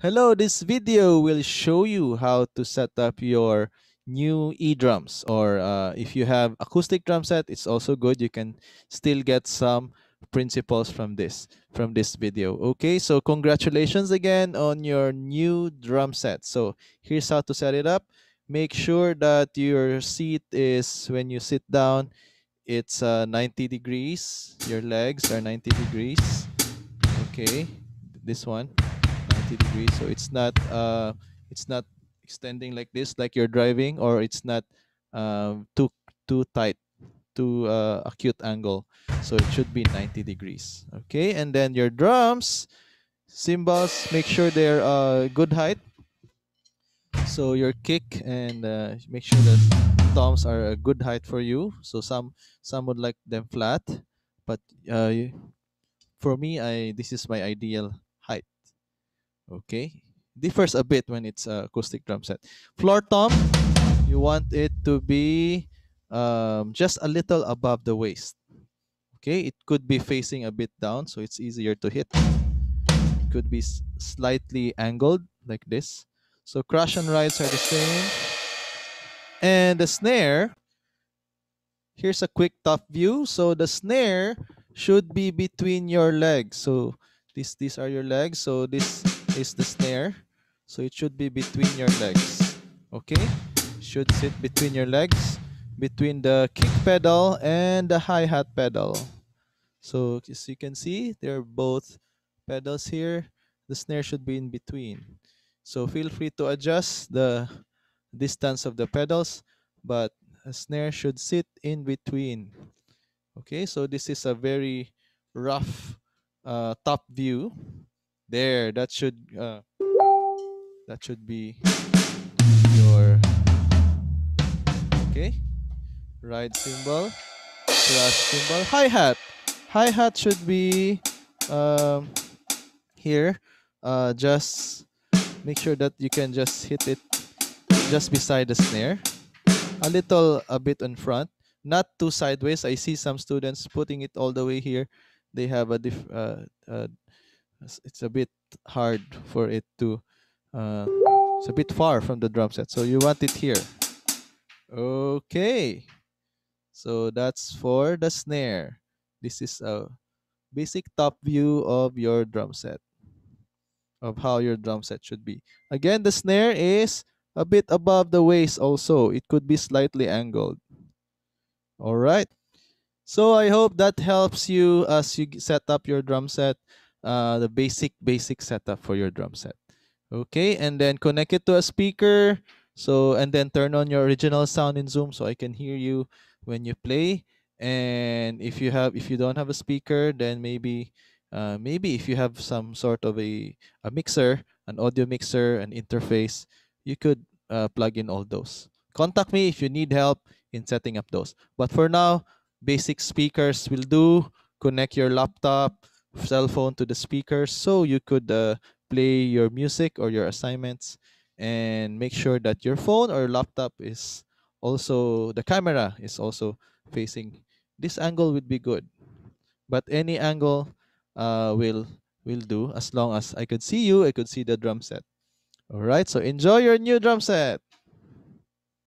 Hello, this video will show you how to set up your new e-drums or uh, if you have acoustic drum set, it's also good. You can still get some principles from this from this video. Okay, so congratulations again on your new drum set. So here's how to set it up. Make sure that your seat is when you sit down, it's uh, 90 degrees. Your legs are 90 degrees. Okay, this one 90 degrees. So it's not uh it's not extending like this like you're driving or it's not um too too tight too uh, acute angle. So it should be 90 degrees. Okay and then your drums. Cymbals make sure they're uh good height. So your kick and uh, make sure that toms are a good height for you. So some some would like them flat but uh, for me i this is my ideal okay. Differs a bit when it's a acoustic drum set. Floor tom you want it to be um, just a little above the waist. Okay it could be facing a bit down so it's easier to hit. It could be slightly angled like this. So crash and rides are the same. And the snare here's a quick top view. So the snare should be between your legs. So these these are your legs. So this is the snare. So it should be between your legs. Okay? Should sit between your legs between the kick pedal and the hi-hat pedal. So as you can see there are both pedals here. The snare should be in between. So feel free to adjust the distance of the pedals but a snare should sit in between. Okay? So this is a very rough uh, top view there that should uh, that should be your okay. Ride cymbal crash cymbal. Hi-hat hi-hat should be um, here. Uh, just make sure that you can just hit it just beside the snare. A little a bit in front. Not too sideways. I see some students putting it all the way here. They have a diff uh, uh, it's a bit hard for it to uh, it's a bit far from the drum set. So you want it here. Okay. So that's for the snare. This is a basic top view of your drum set of how your drum set should be. Again the snare is a bit above the waist also. It could be slightly angled. All right. So i hope that helps you as you set up your drum set uh, the basic basic setup for your drum set. Okay and then connect it to a speaker. So and then turn on your original sound in zoom so i can hear you when you play. And if you have if you don't have a speaker then maybe uh, maybe if you have some sort of a, a mixer an audio mixer an interface you could uh, plug in all those. Contact me if you need help in setting up those. But for now basic speakers will do. Connect your laptop cell phone to the speaker so you could uh, play your music or your assignments and make sure that your phone or laptop is also the camera is also facing this angle would be good. But any angle uh, will will do as long as i could see you i could see the drum set. All right so enjoy your new drum set